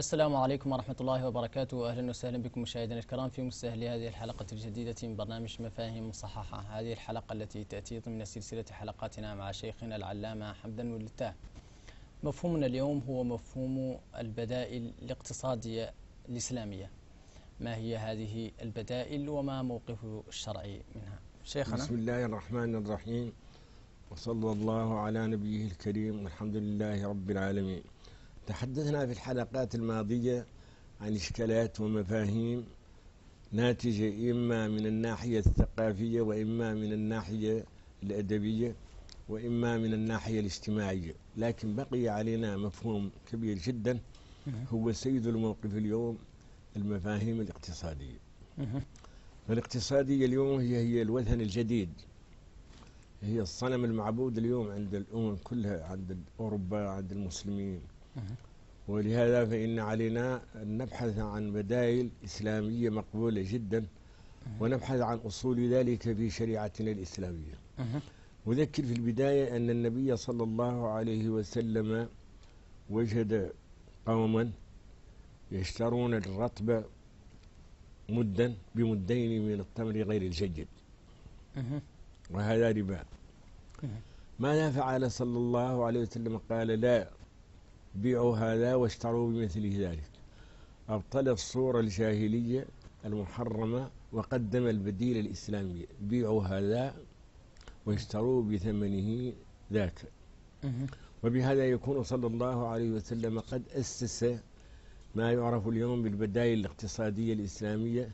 السلام عليكم ورحمة الله وبركاته. أهلا وسهلا بكم مشاهدينا الكرام في مستهل هذه الحلقة الجديدة من برنامج مفاهيم مصححة هذه الحلقة التي تأتي ضمن سلسلة حلقاتنا مع شيخنا العلامة حمدا ولتاه مفهومنا اليوم هو مفهوم البدائل الاقتصادية الإسلامية. ما هي هذه البدائل وما موقفه الشرعي منها؟ شيخنا. بسم الله الرحمن الرحيم. وصلى الله على نبيه الكريم. والحمد لله رب العالمين. تحدثنا في الحلقات الماضية عن إشكالات ومفاهيم ناتجة إما من الناحية الثقافية وإما من الناحية الأدبية وإما من الناحية الاجتماعية لكن بقي علينا مفهوم كبير جدا هو سيد الموقف اليوم المفاهيم الاقتصادية. فالاقتصادية اليوم هي هي الوثن الجديد. هي الصنم المعبود اليوم عند الأمم كلها عند أوروبا عند المسلمين. ولهذا فإن علينا أن نبحث عن بدائل إسلامية مقبولة جدا ونبحث عن أصول ذلك في شريعتنا الإسلامية. أذكر في البداية أن النبي صلى الله عليه وسلم وجد قوما يشترون الرطب مدا بمدين من التمر غير الجيد. وهذا ربا. ماذا فعل صلى الله عليه وسلم؟ قال لا بيعوا هذا واشتروا بمثله ذلك. أبطل الصورة الجاهلية المحرمة وقدم البديل الإسلامي. بيعوا هذا واشتروا بثمنه ذاك. وبهذا يكون صلى الله عليه وسلم قد أسس ما يعرف اليوم بالبدائل الاقتصادية الإسلامية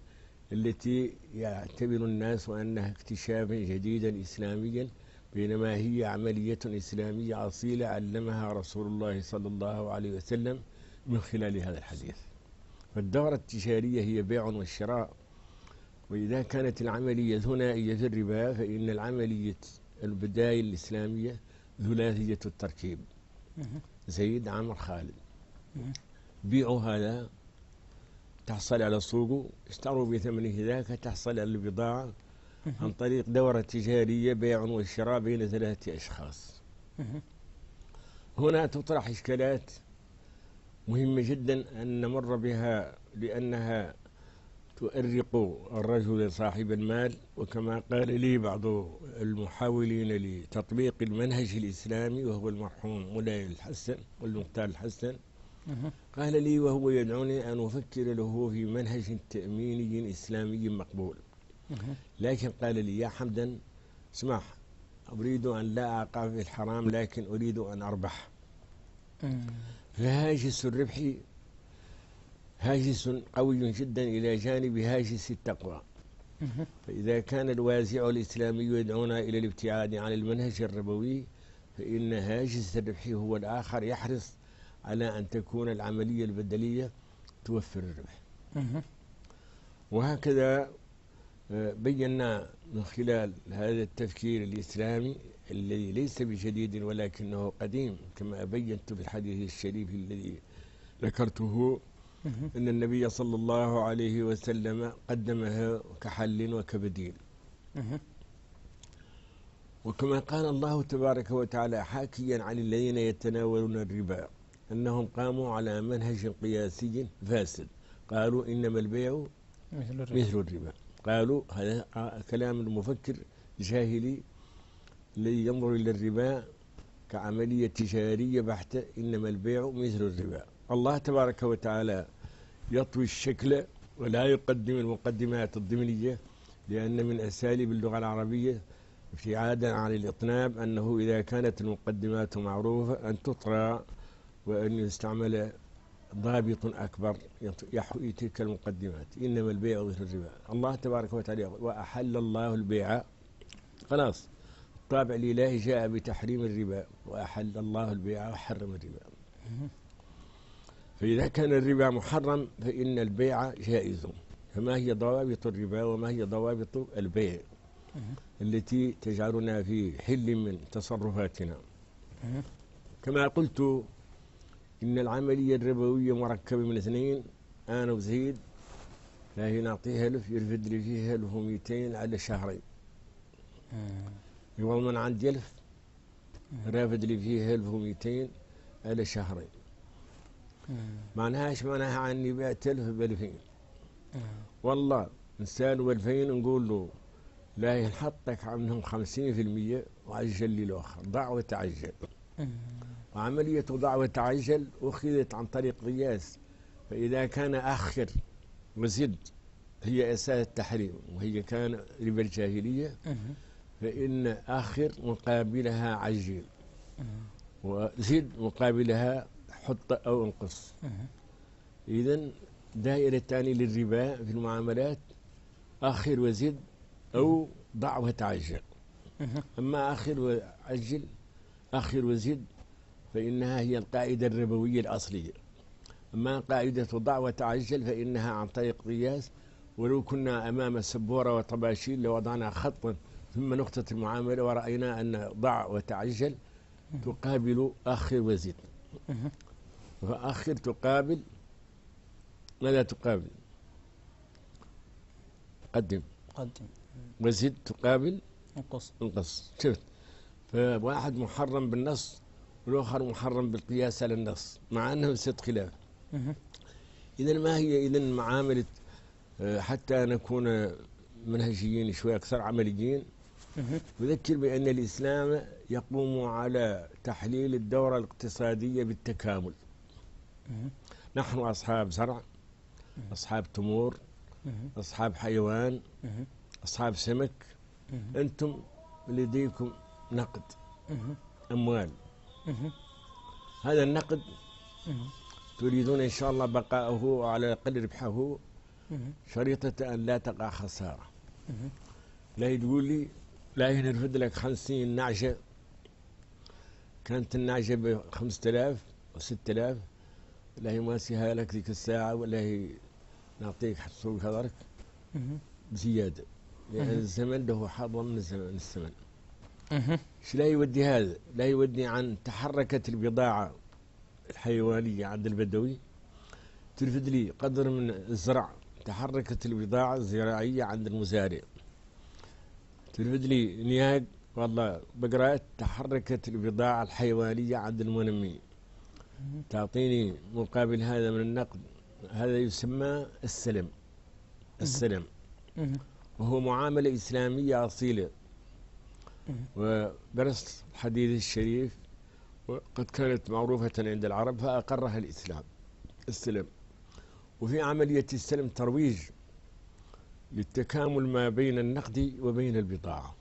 التي يعتبر الناس أنها اكتشافا جديدا إسلاميا بينما هي عملية إسلامية أصيلة علمها رسول الله صلى الله عليه وسلم من خلال هذا الحديث. فالدورة التجارية هي بيع وشراء وإذا كانت العملية ثنائية الربا فإن العملية البدايل الإسلامية ثلاثية التركيب. زيد عمر خالد. بيعوا هذا تحصل على سوقه اشتروا بثمنه ذاك تحصل على البضاعة عن طريق دورة تجارية بيع وشراء بين ثلاثة أشخاص. هنا تطرح إشكالات مهمة جدا أن نمر بها لأنها تؤرق الرجل صاحب المال وكما قال لي بعض المحاولين لتطبيق المنهج الإسلامي وهو المرحوم مولاي الحسن والمختار الحسن. قال لي وهو يدعوني أن أفكر له في منهج تأميني إسلامي مقبول. لكن قال لي يا حمدا اسمح أريد أن لا أقع في الحرام لكن أريد أن أربح. فهاجس الربح هاجس قوي جدا إلى جانب هاجس التقوى. فإذا كان الوازع الإسلامي يدعونا إلى الابتعاد عن المنهج الربوي فإن هاجس الربح هو الآخر يحرص على أن تكون العملية البدلية توفر الربح. وهكذا بينا من خلال هذا التفكير الإسلامي الذي ليس بجديد ولكنه قديم كما بينت في الحديث الشريف الذي ذكرته أن النبي صلى الله عليه وسلم قدمها كحل وكبديل. وكما قال الله تبارك وتعالى حاكيا عن الذين يتناولون الربا أنهم قاموا على منهج قياسي فاسد. قالوا إنما البيع مثل الربا. مثل الربا. قالوا هذا كلام المفكر الجاهلي الذي ينظر إلى الربا كعملية تجارية بحتة إنما البيع مثل الربا. الله تبارك وتعالى يطوي الشكل ولا يقدم المقدمات الضمنية لأن من أساليب اللغة العربية ابتعادا عن الإطناب أنه إذا كانت المقدمات معروفة أن تطرى وأن يستعمل ضابط أكبر يحوي تلك المقدمات. إنما البيع مثل الربا. الله تبارك وتعالى وأحل الله البيع. خلاص. الطابع الإلهي جاء بتحريم الربا. وأحل الله البيع وحرم الربا. فإذا كان الربا محرم فإن البيع جائز. فما هي ضوابط الربا وما هي ضوابط البيع؟ التي تجعلنا في حل من تصرفاتنا. كما قلت إن العملية الربوية مركبة من اثنين أنا وزيد لا نعطيه ألف يرفد لي فيه ألف ومئتين على شهرين. يقول من عندي ألف رافد لي فيه ألف ومئتين على شهرين. معناها إيش معناها؟ عني بعت ألف بألفين. والله إنسان بألفين نقول له لا ينحطك عنهم خمسين في المية وعجل لي الآخر ضع وتعجل وعملية ضع وتعجل أخذت عن طريق قياس فإذا كان أخر وزد هي أساس التحريم وهي كان ربا الجاهلية فإن آخر مقابلها عجل وزد مقابلها حط أو انقص. إذا دائرة الثانية للربا في المعاملات آخر وزد أو ضع وتعجل أما آخر وعجل آخر وزد فإنها هي القاعدة الربوية الأصلية. أما قاعدة ضع وتعجل فإنها عن طريق قياس ولو كنا أمام سبورة وطباشير لوضعنا خطا ثم نقطة المعاملة ورأينا أن ضع وتعجل تقابل آخر وزد فآخر تقابل ماذا تقابل؟ قدم. قدم. وزد تقابل انقص. انقص. شفت؟ فواحد محرم بالنص والآخر محرم بالقياس على النص مع أنه ست خلاف إذا ما هي إذا معاملة آه، حتى نكون منهجيين شوي أكثر عمليين. أذكر بأن الإسلام يقوم على تحليل الدورة الاقتصادية بالتكامل. نحن أصحاب زرع أصحاب تمور أصحاب حيوان أصحاب سمك. أنتم لديكم نقد أموال. هذا النقد تريدون إن شاء الله بقاءه وعلى الأقل ربحه. شريطة أن لا تقع خسارة. لا تقول لي لا ينرفد لك خمسين نعجة. كانت النعجة بخمسة آلاف وستة آلاف. لا يماسيها لك ذيك الساعة ولا هي نعطيك حصول كذلك بزيادة. لأن الزمن له حظ من الزمن. لا يودي هذا؟ لا يودي عن تحركت البضاعة الحيوانية عند البدوي. ترفد لي قدر من الزرع تحركت البضاعة الزراعية عند المزارع. ترفد لي نياق والله بقرات تحركت البضاعة الحيوانية عند المنمي. تعطيني مقابل هذا من النقد هذا يسمى السلم. السلم. وهو معاملة إسلامية أصيلة. ودرست الحديث الشريف وقد كانت معروفة عند العرب فأقرها الإسلام السلم. وفي عملية السلم ترويج للتكامل ما بين النقد وبين البضاعة.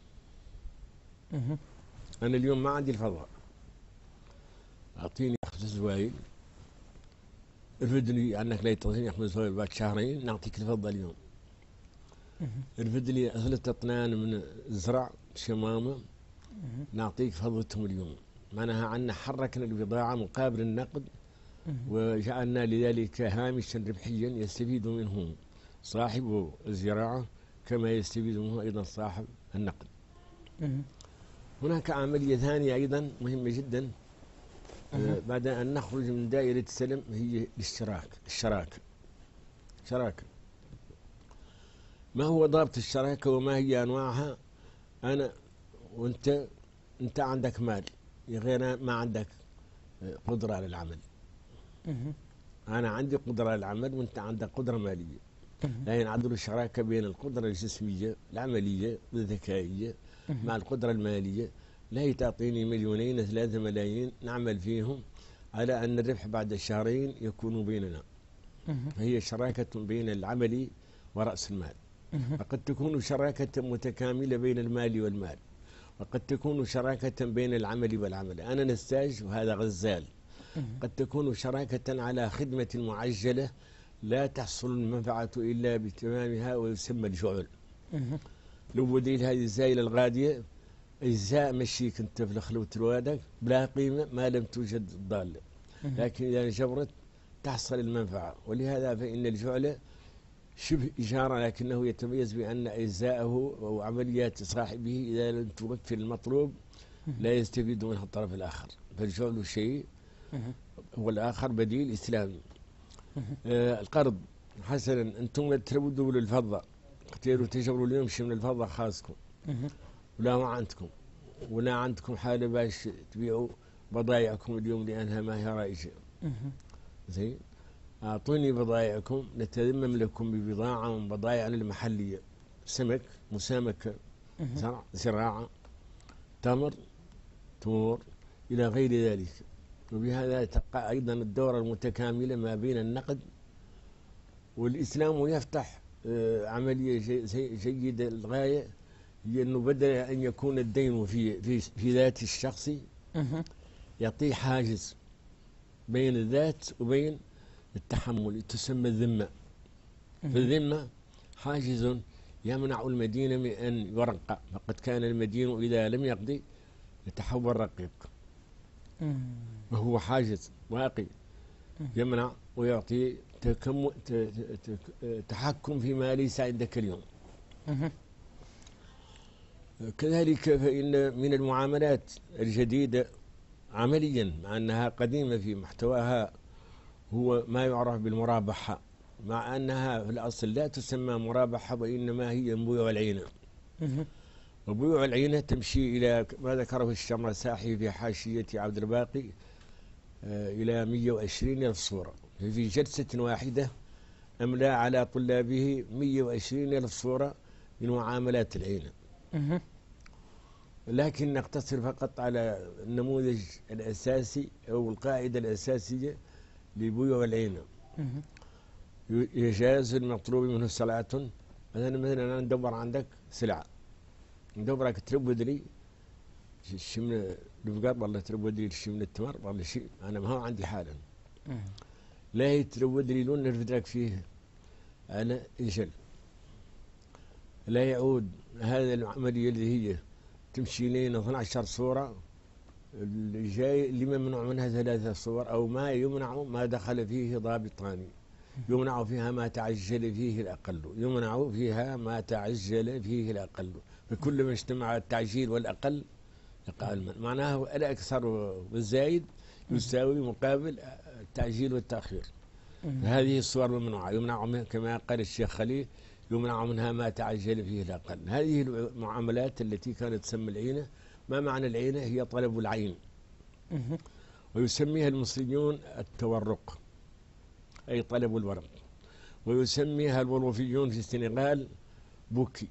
أنا اليوم ما عندي الفضاء. أعطيني خمس زوايل ارفدني عنك لا تعطيني خمس زوايل بعد شهرين. نعطيك الفضة اليوم. ارفد لي ثلاثة أطنان من الزرع شمامة نعطيك فضتهم اليوم. معناها عنا حركنا البضاعة مقابل النقد وجعلنا لذلك هامشا ربحيا يستفيد منه صاحب الزراعة كما يستفيد منه أيضا صاحب النقد. هناك عملية ثانية أيضا مهمة جدا آه، بعد أن نخرج من دائرة السلم هي الاشتراك الشراكة شراكة ما هو ضابط الشراكة وما هي أنواعها؟ أنا وأنت أنت عندك مال غير ما عندك قدرة على العمل أنا عندي قدرة على العمل وأنت عندك قدرة مالية. لا ينعدل الشراكة بين القدرة الجسمية العملية الذكائية مع القدرة المالية لا تعطيني مليونين ثلاثة ملايين نعمل فيهم على أن الربح بعد الشهرين يكون بيننا. فهي شراكة بين العمل ورأس المال. وقد تكون شراكة متكاملة بين المال والمال. وقد تكون شراكة بين العمل والعمل. أنا نستاج وهذا غزال. قد تكون شراكة على خدمة معجلة لا تحصل المنفعة إلا بتمامها ويسمى الجعل. لو بديل هذه الزايلة الغادية أجزاء مشيك أنت في الخلوة الوادك بلا قيمة ما لم توجد الضالة لكن إذا جبرت تحصل المنفعة. ولهذا فإن الجعل شبه إجارة لكنه يتميز بأن أجزاءه أو عمليات صاحبه إذا لم توفر المطلوب لا يستفيد منها الطرف الآخر. فالجعل شيء والآخر بديل إسلامي. آه القرض. حسنا أنتم تردوا للفضة اختيروا تجبروا اليوم شيء من الفضة خاصكم. ولا ما عندكم. ولا عندكم حالة باش تبيعوا بضايعكم اليوم لأنها ما هي رائجة. زين؟ أعطوني بضائعكم نتذمم لكم ببضاعة من بضائعنا المحلية سمك مسامكة. زرع زراعة تمر تمور إلى غير ذلك وبهذا تقع أيضا الدورة المتكاملة ما بين النقد والإسلام يفتح آه، عملية جي- جي- جيدة للغاية هي أنه بدل أن يكون الدين في في في ذات الشخص. يعطيه حاجز بين الذات وبين التحمل تسمى الذمة فالذمة حاجز يمنع المدين من أن يرقى فقد كان المدين إذا لم يقضي يتحول رقيق. وهو حاجز واقي. يمنع ويعطي تكم تحكم فيما ليس عندك اليوم. كذلك فإن من المعاملات الجديدة عمليا مع أنها قديمة في محتواها هو ما يعرف بالمرابحة مع أنها في الأصل لا تسمى مرابحة وإنما هي بيوع العينة. وبيوع العينة تمشي إلى ما ذكره الشمرساحي في حاشية عبد الباقي آه، إلى 120 ألف صورة في جلسة واحدة أملى على طلابه 120 ألف صورة من معاملات العينة. لكن نقتصر فقط على النموذج الأساسي أو القاعدة الأساسية لبيوع العينة مهم. يجاز المطلوب منه سلعة مثلا مثلا أنا ندور عندك سلعة. ندورك تربد لي الشمن البقر والله تربد لي الشمن التمر والله شيء أنا ما هو عندي حالا. لا هي تربد لي لون نرفد لك فيه. أنا إجل لا يعود. هذا العملية اللي هي تمشي لين 12 صورة. جاي اللي ممنوع منها ثلاثة صور أو ما يمنع ما دخل فيه ضابطان. يمنع فيها ما تعجل فيه الأقل. يمنع فيها ما تعجل فيه الأقل. فكلما اجتمع التعجيل والأقل يقع المنع. معناه الأكثر والزايد يساوي مقابل التعجيل والتأخير. هذه الصور ممنوعة. يمنع منها كما قال الشيخ خليل يمنع منها ما تعجل فيه الأقل. هذه المعاملات التي كانت تسمى العينة ما معنى العينة هي طلب العين. ويسميها المصريون التورق أي طلب الورق ويسميها الولوفيون في السنغال بوكي.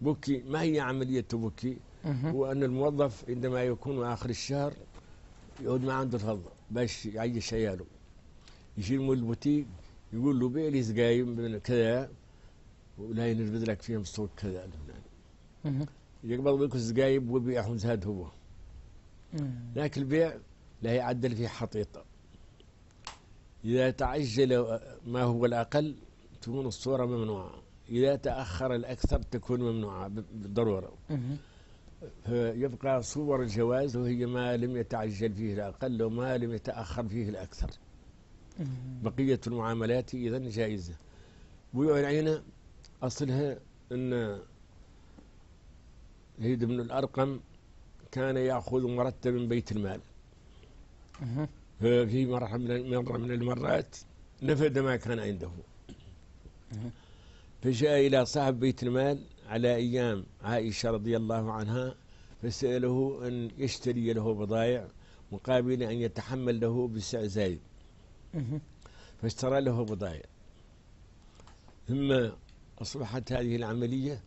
بوكي ما هي عملية بوكي. هو أن الموظف عندما يكون آخر الشهر يعود ما عنده فضة باش يعيش عياله يشيل من البوتيك يقول له بيع لي من كذا ولا ينرفد لك فيهم صوت كذا. يقبض منك السقايم ويبيعهم زاد هو. لكن البيع لا يعدل فيه حطيطة إذا تعجل ما هو الأقل تكون الصورة ممنوعة إذا تأخر الأكثر تكون ممنوعة بالضرورة. فيبقى صور الجواز وهي ما لم يتعجل فيه الأقل وما لم يتأخر فيه الأكثر. بقية المعاملات إذا جائزة بيوع العينة أصلها أن زيد بن الأرقم كان يأخذ مرتب من بيت المال. ففي مرة من مرة من المرات نفد ما كان عنده. فجاء إلى صاحب بيت المال على أيام عائشة رضي الله عنها فسأله أن يشتري له بضائع مقابل أن يتحمل له بسعر زايد. فاشترى له بضائع ثم أصبحت هذه العملية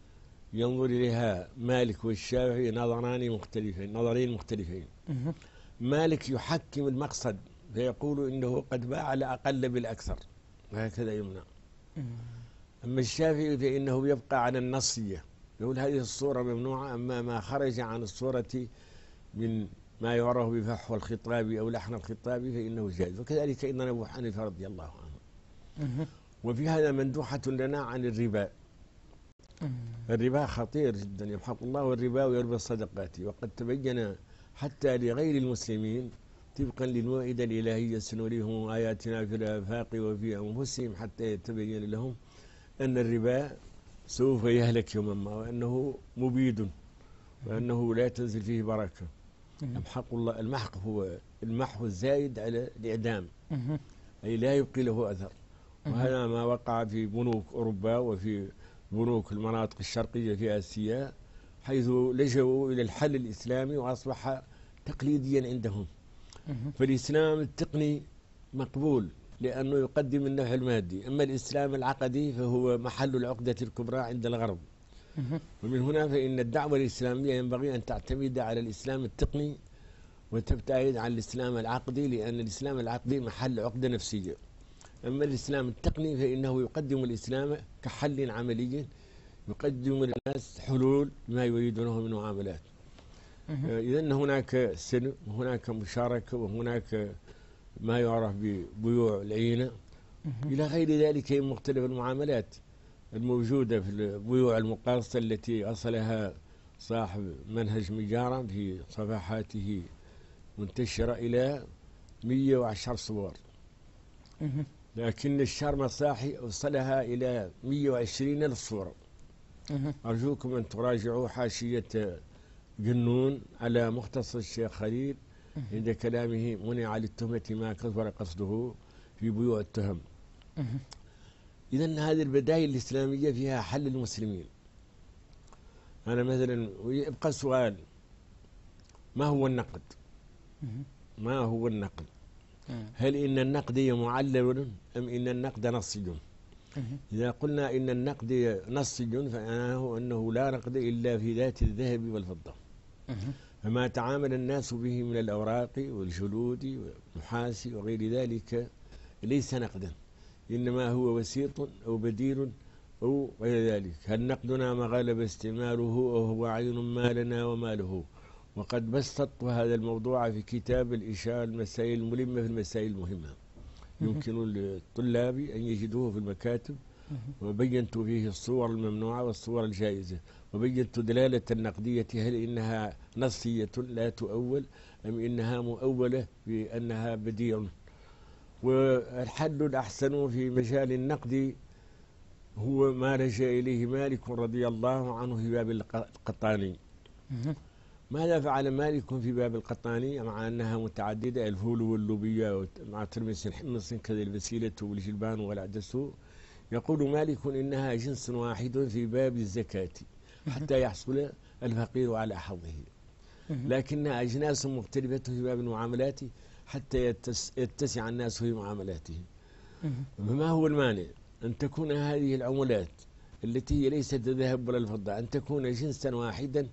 ينظر إليها مالك والشافعي نظران مختلفين نظرين مختلفين. مالك يحكم المقصد فيقول إنه قد باع على أقل بالأكثر وهكذا يمنع. أما الشافعي فإنه يبقى على النصية يقول هذه الصورة ممنوعة أما ما خرج عن الصورة من ما يعرف بفحوى الخطاب أو لحن الخطاب فإنه جائز وكذلك أيضا أبو حنيفة رضي الله عنه. وفي هذا مندوحة لنا عن الربا. الربا خطير جدا يمحق الله الربا ويربي الصدقات. وقد تبين حتى لغير المسلمين طبقا للموعدة الإلهية سنريهم آياتنا في الآفاق وفي أنفسهم حتى يتبين لهم أن الربا سوف يهلك يوما ما وأنه مبيد وأنه لا تنزل فيه بركة. يمحق الله المحق هو المحو الزايد على الإعدام. أي لا يبقي له أثر. وهذا ما وقع في بنوك أوروبا وفي بنوك المناطق الشرقية في آسيا حيث لجأوا إلى الحل الإسلامي وأصبح تقليديا عندهم. فالإسلام التقني مقبول لأنه يقدم النفع المادي. أما الإسلام العقدي فهو محل العقدة الكبرى عند الغرب. ومن هنا فإن الدعوة الإسلامية ينبغي أن تعتمد على الإسلام التقني وتبتعد عن الإسلام العقدي لأن الإسلام العقدي محل عقدة نفسية. أما الإسلام التقني فإنه يقدم الإسلام كحل عملي يقدم للناس حلول ما يريدونه من معاملات. إذا هناك سن وهناك مشاركة وهناك ما يعرف ببيوع العينة. إلى غير ذلك من مختلف المعاملات الموجودة في البيوع المقاصة التي أصلها صاحب منهج مجارة في صفحاته منتشرة إلى 110 صور. لكن الشهر مصاحي وصلها إلى 120 ألف صورة. أرجوكم أن تراجعوا حاشية جنون على مختصر الشيخ خليل. عند كلامه منع للتهمة ما كثر قصده في بيوع التهم. إذا هذه البدائل الإسلامية فيها حل المسلمين أنا مثلا يبقى سؤال. ما هو النقد؟ ما هو النقد؟ هل إن النقد معلل أم إن النقد نصي إذا قلنا إن النقد نصي فمعناه أنه لا نقد إلا في ذات الذهب والفضة. فما تعامل الناس به من الأوراق والجلود والنحاس وغير ذلك ليس نقدا. إنما هو وسيط أو بديل أو غير ذلك. هل نقدنا ما غلب استعماله وهو عين مالنا وماله؟ وقد بسطت هذا الموضوع في كتاب الإشارة المسائل الملمة في المسائل المهمة. يمكن للطلاب أن يجدوه في المكاتب. وبينت فيه الصور الممنوعة والصور الجائزة. وبينت دلالة النقدية هل إنها نصية لا تؤول أم إنها مؤولة بأنها بديع. والحل الأحسن في مجال النقد هو ما رجع إليه مالك رضي الله عنه في باب القطاني. ماذا فعل مالك في باب القطاني؟ مع أنها متعددة الفول واللوبية مع ترمس الحمص كذا البسيلة والجلبان والعدس. يقول مالك إنها جنس واحد في باب الزكاة حتى يحصل الفقير على حظه. لكنها أجناس مختلفة في باب المعاملات حتى يتسع الناس في معاملاتهم فما هو المانع؟ أن تكون هذه العملات التي هي ليست الذهب ولا الفضة أن تكون جنسا واحدا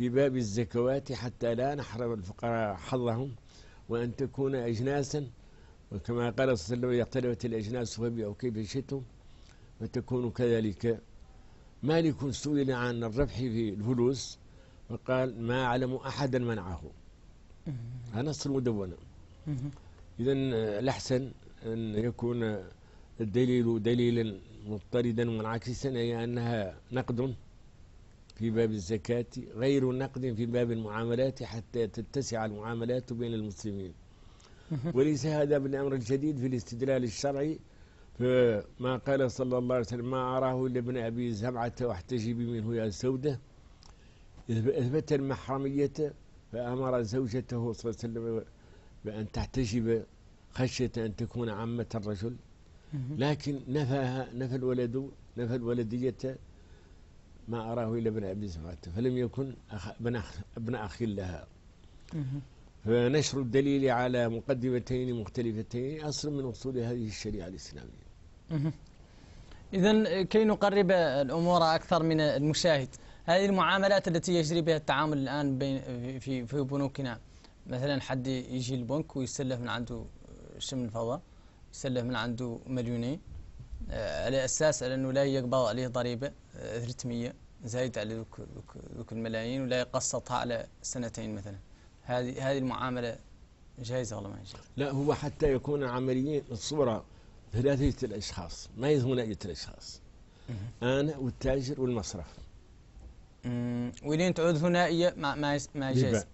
في باب الزكوات حتى لا نحرم الفقراء حظهم وأن تكون أجناسا. وكما قال صلى الله عليه وسلم اختلفت الأجناس فبيعوا كيف شئتم وتكون كذلك. مالك سئل عن الربح في الفلوس وقال ما أعلم أحدا منعه. هذا نص المدونة. إذا الأحسن أن يكون الدليل دليلا مضطردا منعكسا أي أنها نقد في باب الزكاة غير نقد في باب المعاملات حتى تتسع المعاملات بين المسلمين. وليس هذا بالأمر الجديد في الاستدلال الشرعي. فما قال صلى الله عليه وسلم ما أراه إلا ابن أبي زمعة واحتجبي منه يا سودة. إثبت المحرمية فأمر زوجته صلى الله عليه وسلم بأن تحتجب خشية أن تكون عامة الرجل. لكن نفاها نفى الولد نفى الولدية ما أراه إلا ابن أبي زمعة فلم يكن ابن أخ, ابن أخ لها. فنشر الدليل على مقدمتين مختلفتين أصل من أصول هذه الشريعة الإسلامية. إذا كي نقرب الأمور أكثر من المشاهد هذه المعاملات التي يجري بها التعامل الآن بين في في بنوكنا. مثلا حد يجي البنك ويسلف من عنده شمن الفضاء يسلف من عنده مليونين. على أساس على أنه لا يقبض عليه ضريبة 300 آه، زايد على ذوك ذوك الملايين ولا يقسطها على سنتين مثلا. هذه هذه المعاملة جائزة ولا ما جائزة؟ لا هو حتى يكون عمليا الصورة ثلاثة الأشخاص ما ثنائية الأشخاص. أنا والتاجر والمصرف. ولين تعود ثنائية ما ما ما جاز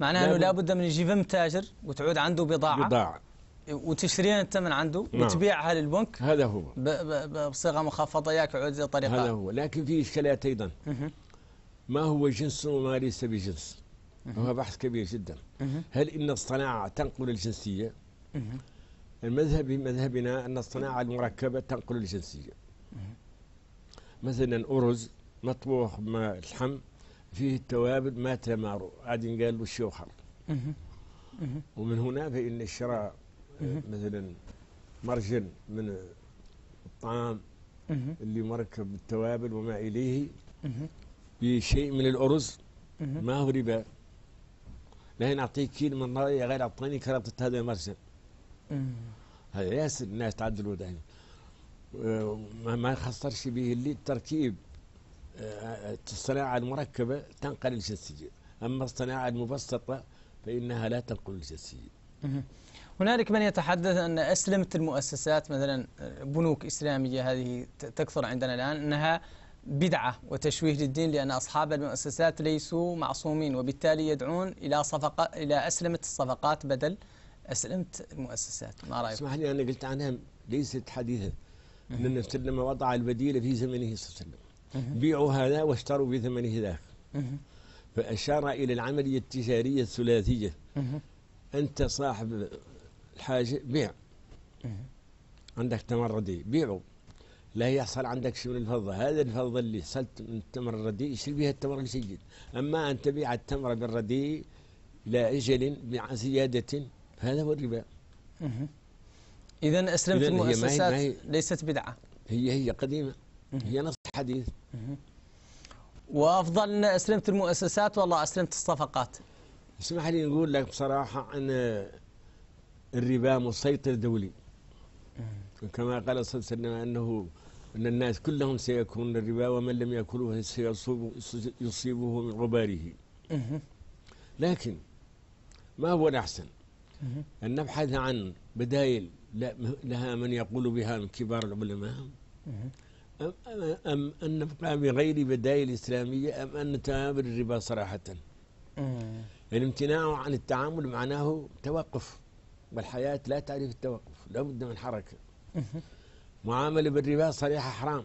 معناها أنه لابد من يجي فم تاجر وتعود عنده بضاعة. بضاعة. وتشتريها انت من عنده نعم. وتبيعها للبنك هذا هو. بصيغة مخفضه ياك عود طريقة. هذا هو. لكن في اشكالات أيضا. ما هو جنس وما ليس بجنس وهو بحث كبير جدا. هل إن الصناعة تنقل الجنسية؟ المذهب مذهبنا أن الصناعة المركبة تنقل الجنسية. مثلا أرز مطبوخ مع اللحم فيه التوابل ما تمارو عاد قال له الشوخر ومن هنا فإن الشراء. مثلا مرجل من الطعام. اللي مركب بالتوابل وما إليه. بشيء من الأرز. ما هو ربا لكن أعطيك كيلو من الرأي غير أعطاني كرابطة هذا المرجل مهم. هذا ياسر الناس تعدلوا دائما ما ما خسرش به اللي التركيب آه، الصناعة المركبة تنقل الجنسية أما الصناعة المبسطة فإنها لا تنقل الجنسية. هنالك من يتحدث أن أسلمة المؤسسات مثلا بنوك إسلامية هذه تكثر عندنا الآن أنها بدعة وتشويه للدين لأن أصحاب المؤسسات ليسوا معصومين وبالتالي يدعون إلى صفقة إلى أسلمة الصفقات بدل أسلمة المؤسسات ما رأيك؟ اسمح لي أنا قلت عنها ليست حديثة أن النبي صلى الله عليه وسلم وضع البديل في زمنه صلى الله عليه وسلم. بيعوا هذا واشتروا بثمنه ذاك. فأشار إلى العملية التجارية الثلاثية. أنت صاحب الحاجة بيع. مهم. عندك تمر رديء بيعه. لا يحصل عندك شيء من الفضة؟ هذا الفضة اللي حصلت من التمر الرديء اشتري بها التمر الجيد أما أن تبيع التمر بالرديء إلى أجل مع زيادة فهذا هو الربا. مهم. إذا أسلمة إذن هي ما هي- ما المؤسسات هي- ليست بدعة. هي هي قديمة. مهم. هي نص حديث. وأفضل أن أسلمة المؤسسات والله أسلمة الصفقات. اسمح لي نقول لك بصراحة أن الربا مسيطر دولي كما قال صلى الله عليه وسلم أنه أن الناس كلهم سيكون الربا ومن لم يأكله سيصيب يصيبه من غباره. لكن ما هو الأحسن. أن نبحث عن بدائل لها من يقول بها من كبار العلماء. أم, أم, أن نبقى بغير بدائل إسلامية أم أن نتناول الربا صراحة مهم. الامتناع عن التعامل معناه توقف والحياة لا تعرف التوقف لا بد من حركة. معاملة بالربا صريحة حرام.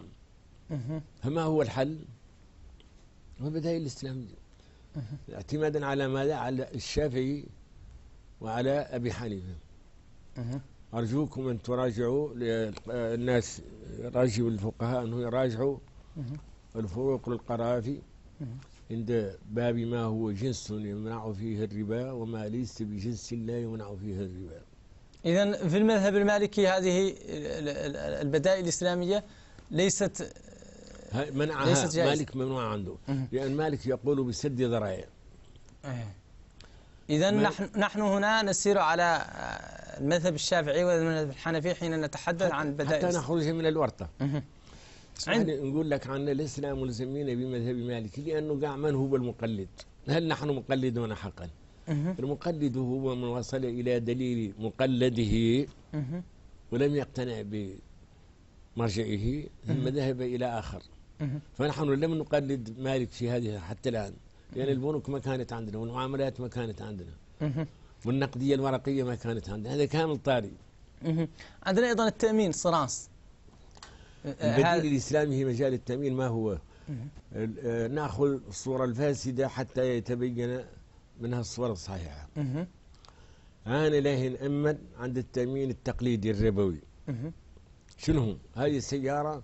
فما هو الحل؟ هو البدائل الإسلامية اعتمادا على ماذا؟ على الشافعي وعلى أبي حنيفة. أرجوكم أن تراجعوا الناس راجعوا الفقهاء أنه يراجعوا. الفروق للقرافي. عند باب ما هو جنس يمنع فيه الربا وما ليس بجنس لا يمنع فيه الربا. إذا في المذهب المالكي هذه ال- ال- البدائل الإسلامية ليست ها- منعها. ليست جائزة. مالك ممنوع عنده. لأن مالك يقول بسد ذرائع. إذا ما- نحن نحن هنا نسير على آه، المذهب الشافعي والمذهب الحنفي حين نتحدث عن البدائل حتى نخرج من الورطة. عند... نقول لك عن لسنا ملزمين بمذهب مالك لأنه قاع من هو المقلد هل نحن مقلدون حقا. المقلد هو من وصل إلى دليل مقلده. ولم يقتنع بمرجعه ثم ذهب إلى آخر. فنحن لم نقلد مالك في هذه حتى الآن لأن البنوك ما كانت عندنا والمعاملات ما كانت عندنا. والنقدية الورقية ما كانت عندنا هذا كامل طاري. عندنا أيضا التأمين آه، البديل هذا- الإسلامي في مجال التأمين ما هو آه، نأخذ الصورة الفاسدة حتى يتبين منها الصورة الصحيحة. أنا لا نأمن عند التأمين التقليدي الربوي. شنو؟ هذه السيارة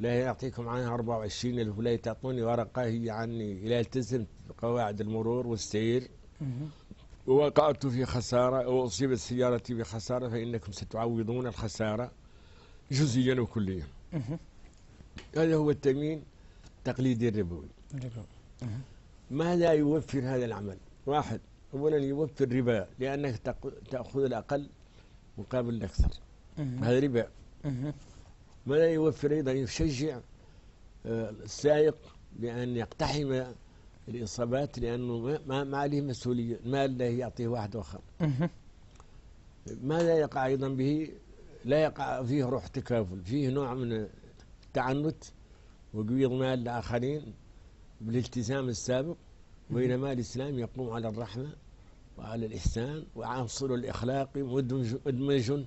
لا يعطيكم عنها 24 ألف ولا تعطوني ورقة هي عني إلى التزمت بقواعد المرور والسير. ووقعت في خسارة أو أصيبت سيارتي بخسارة فإنكم ستعوضون الخسارة جزئيا وكليا. هذا هو التأمين التقليدي الربوي مهم. ماذا يوفر هذا العمل واحد أولا يوفر ربا لأنك تق- تأخذ الأقل مقابل الأكثر مهم. هذا ربا مهم. ماذا يوفر أيضا يشجع آه، السائق بأن يقتحم الإصابات لأنه ما- ما, ما عليه مسؤولية المال لا يعطيه واحد آخر مهم. ماذا يقع أيضا به لا يقع فيه روح تكافل فيه نوع من التعنت وقبيض مال الآخرين بالالتزام السابق بينما الإسلام يقوم على الرحمة وعلى الإحسان وعنصر الإخلاق مدمج مدمج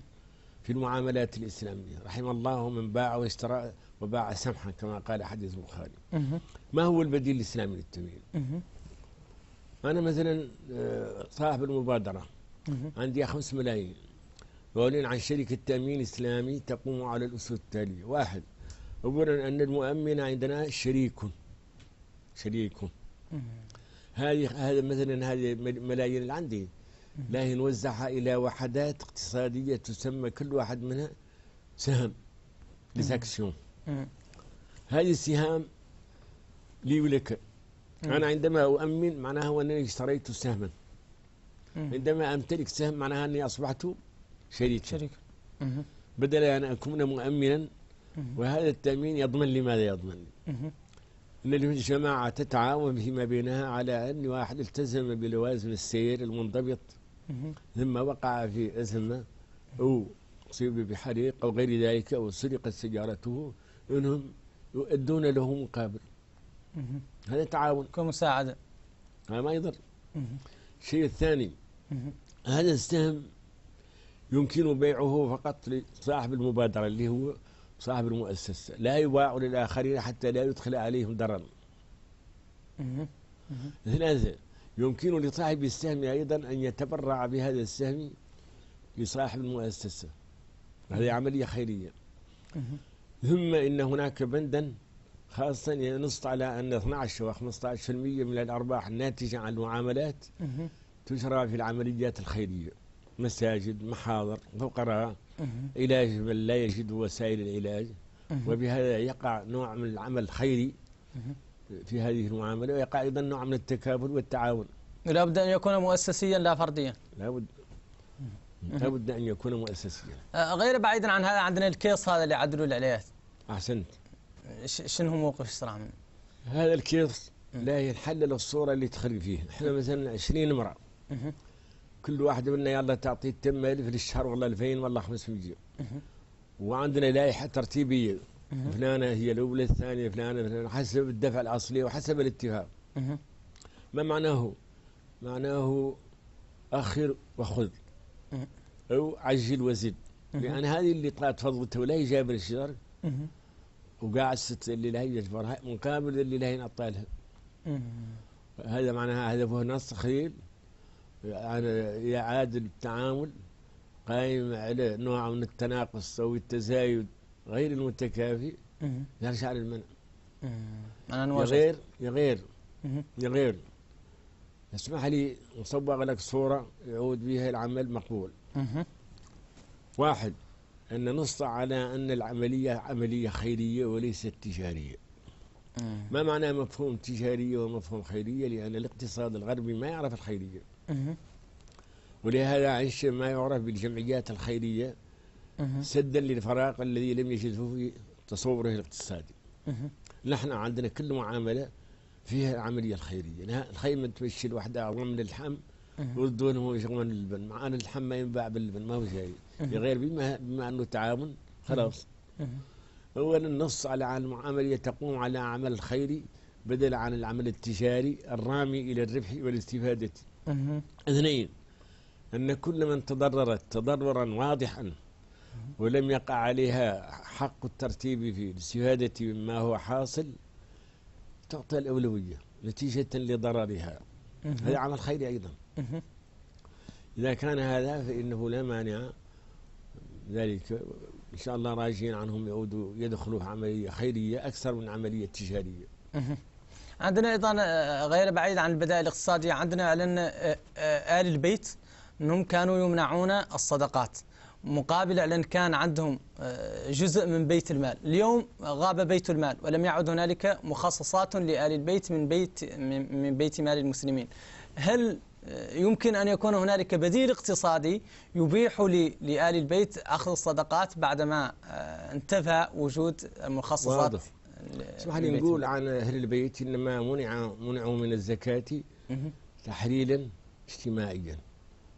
في المعاملات الإسلامية رحم الله من باع واشترى وباع سمحا كما قال حديث البخاري. ما هو البديل الإسلامي للتمويل. أنا مثلا آه، صاحب المبادرة. عندي خمس ملايين وأعلن عن شركة تأمين إسلامي تقوم على الأسس التالية. واحد أولا أن المؤمن عندنا شريك شريك. هذه هذا مثلا هذه الملايين اللي عندي لا نوزعها إلى وحدات اقتصادية تسمى كل واحد منها سهم لسكسيون هذه السهام لي ولك. أنا عندما أؤمن معناها أنني اشتريت سهما. عندما أمتلك سهم معناها أني أصبحت شريكا شريك. بدل أن أكون مؤمنا وهذا التأمين يضمن لي ماذا يضمن لي؟ أن الجماعة تتعاون فيما بينها على أن واحد التزم بلوازم السير المنضبط. ثم وقع في أزمة أو أصيب بحريق أو غير ذلك أو سرقت سيارته أنهم يؤدون له مقابل. هذا تعاون. كمساعدة هذا ما يضر. الشيء الثاني. هذا السهم يمكن بيعه فقط لصاحب المبادرة اللي هو صاحب المؤسسة. لا يباع للآخرين حتى لا يدخل عليهم ضرر. ثلاثة يمكن لصاحب السهم أيضا أن يتبرع بهذا السهم لصاحب المؤسسة. هذه عملية خيرية. ثم إن هناك بندا خاصة ينص على أن 12 و 15% من الأرباح الناتجة عن المعاملات تشرى في العمليات الخيرية. مساجد محاضر فقراء. علاج من لا يجد وسائل العلاج. وبهذا يقع نوع من العمل الخيري في هذه المعاملة ويقع أيضا نوع من التكافل والتعاون. لا بد أن يكون مؤسسيا لا فرديا. لا بد لا بد أن يكون مؤسسيا. آه، غير بعيدا عن هذا عندنا الكيس هذا اللي عدلوا العليات أحسنت. شنو هو موقف منه؟ هذا الكيس لا ينحلل الصورة اللي تخرج فيه. إحنا مثلا 20 امرأة. كل واحد منا يلا تعطيه تم ألف للشهر والله 2000 والله 500 وعندنا لائحة ترتيبية. فلانة هي الأولى الثانية فلانة فلانة حسب الدفع الأصلي وحسب الاتفاق. ما معناه؟ معناه أخر وخذ. أو عجل وزد. لأن هذه اللي طلعت فضلته ولا يجابر الشجر وقاعد ست اللي لا يجبرها مقابل اللي لا ينطالها هذا معناها هدفه نص خليل يعني يعادل التعامل قائم على نوع من التناقص أو التزايد غير المتكافئ. يرجع للمنع يغير يغير. يغير. اسمح لي نصبغ لك صورة يعود بها العمل مقبول. واحد أن نص على أن العملية عملية خيرية وليست تجارية. ما معنى مفهوم تجارية ومفهوم خيرية؟ لأن الاقتصاد الغربي ما يعرف الخيرية. ولهذا عيش ما يعرف بالجمعيات الخيرية سدا للفراغ الذي لم يجده في تصوره الاقتصادي. نحن عندنا كل معاملة فيها العملية الخيرية. الخيمة تمشي لوحدها ضمن اللحم يردونه يشغلون اللبن. مع أن اللحم ما ينباع باللبن ما هو شيء. غير بما, بما أنه تعاون خلاص. أولا النص على المعاملة تقوم على عمل الخيري بدل عن العمل التجاري الرامي إلى الربح والاستفادة. اثنين أن كل من تضررت تضررا واضحا ولم يقع عليها حق الترتيب في الاستفادة مما هو حاصل تعطى الأولوية نتيجة لضررها. هذا عمل خيري أيضا. إذا كان هذا فإنه لا مانع ذلك. إن شاء الله راجين عنهم يعودوا يدخلوا عملية خيرية أكثر من عملية تجارية. عندنا أيضا آه، غير بعيد عن البدائل الاقتصادية عندنا أعلن آه، آه، آل البيت أنهم كانوا يمنعون الصدقات. مقابل أن كان عندهم جزء من بيت المال. اليوم غاب بيت المال ولم يعد هنالك مخصصات لآل البيت من بيت من بيت مال المسلمين. هل يمكن أن يكون هنالك بديل اقتصادي يبيح لآل البيت أخذ الصدقات بعدما انتفى وجود المخصصات؟ واضح. اسمح لي نقول عن أهل البيت إنما منع منعوا من الزكاة تحليلا اجتماعيا.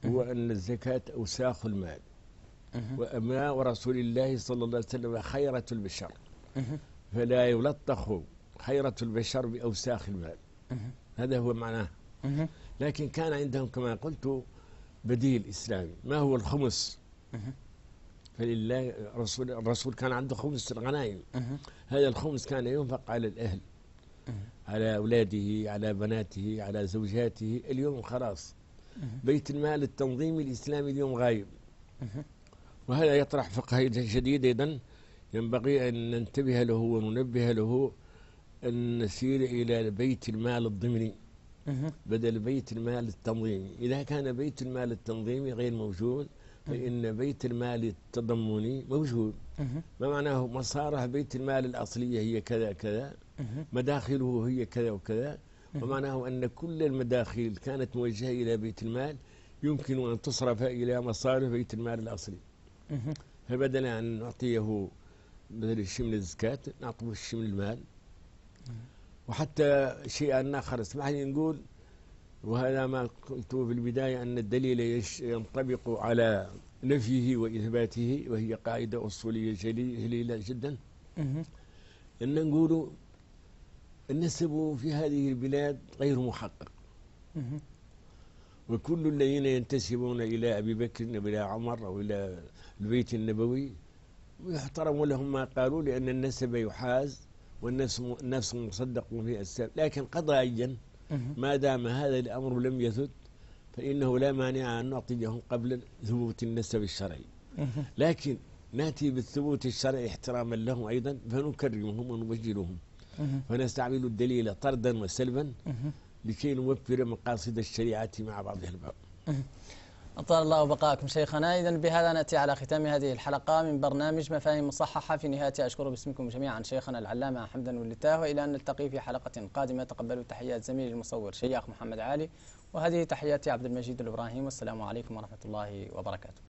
هو أن الزكاة أوساخ المال. وأماء رسول الله صلى الله عليه وسلم خيرة البشر. فلا يلطخ خيرة البشر بأوساخ المال. هذا هو معناه. لكن كان عندهم كما قلت بديل إسلامي. ما هو الخمس؟ فلله رسول الرسول كان عنده خمس الغنائم هذا الخمس كان ينفق على الأهل على أولاده على بناته على زوجاته. اليوم خلاص. بيت المال التنظيمي الإسلامي اليوم غايب. وهذا يطرح فقه جديد أيضا. ينبغي أن ننتبه له وننبه له أن نسير إلى بيت المال الضمني. بدل بيت المال التنظيمي إذا كان بيت المال التنظيمي غير موجود فإن بيت المال التضمني موجود. ما معناه مصارف بيت المال الأصلية هي كذا كذا مداخله هي كذا وكذا. ومعناه أن كل المداخيل كانت موجهة إلى بيت المال يمكن أن تصرف إلى مصارف بيت المال الأصلي. فبدل أن نعطيه بدل الشمل الزكاة نعطيه الشمل المال. وحتى شيئا آخر اسمح لي نقول وهذا ما قلته في البداية أن الدليل ينطبق على نفيه وإثباته وهي قاعدة أصولية جليلة جدا. أن نقول النسب في هذه البلاد غير محقق. وكل الذين ينتسبون إلى أبي بكر أو إلى عمر أو إلى البيت النبوي ويحترم لهم ما قالوا لأن النسب يحاز والنفس مصدق في السبب لكن قضائيا ما دام هذا الأمر لم يثبت فإنه لا مانع أن نعطيهم قبل ثبوت النسب الشرعي. لكن نأتي بالثبوت الشرعي احتراما لهم أيضا فنكرمهم ونبجلهم فنستعمل الدليل طردا وسلبا لكي نوفر مقاصد الشريعة مع بعضها البعض. أطال الله بقاءكم شيخنا. إذا بهذا نأتي على ختام هذه الحلقة من برنامج مفاهيم مصححة. في نهاية أشكر باسمكم جميعا شيخنا العلامة حمدا ولتاه وإلى أن نلتقي في حلقة قادمة. تقبلوا تحيات زميلي المصور شيخ محمد علي وهذه تحياتي عبد المجيد الإبراهيم. والسلام عليكم ورحمة الله وبركاته.